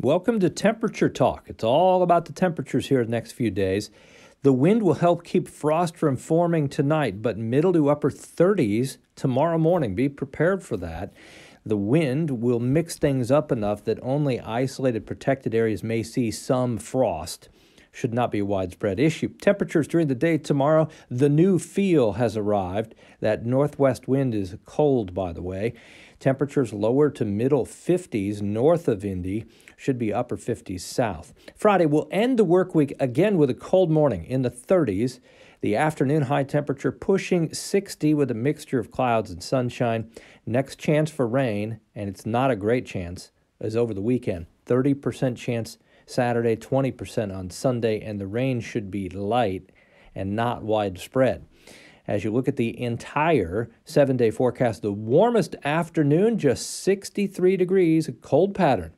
Welcome to Temperature Talk. It's all about the temperatures here the next few days. The wind will help keep frost from forming tonight, but middle to upper 30s tomorrow morning. Be prepared for that. The wind will mix things up enough that only isolated protected areas may see some frost. Should not be a widespread issue. Temperatures during the day tomorrow, the new feel has arrived. That northwest wind is cold, by the way. Temperatures lower to middle 50s north of Indy, should be upper 50s south. Friday will end the work week again with a cold morning in the 30s. The afternoon high temperature pushing 60 with a mixture of clouds and sunshine. Next chance for rain, and it's not a great chance, is over the weekend. 30% chance Saturday, 20% on Sunday, and the rain should be light and not widespread. As you look at the entire seven day forecast, the warmest afternoon, just 63 degrees, a cold pattern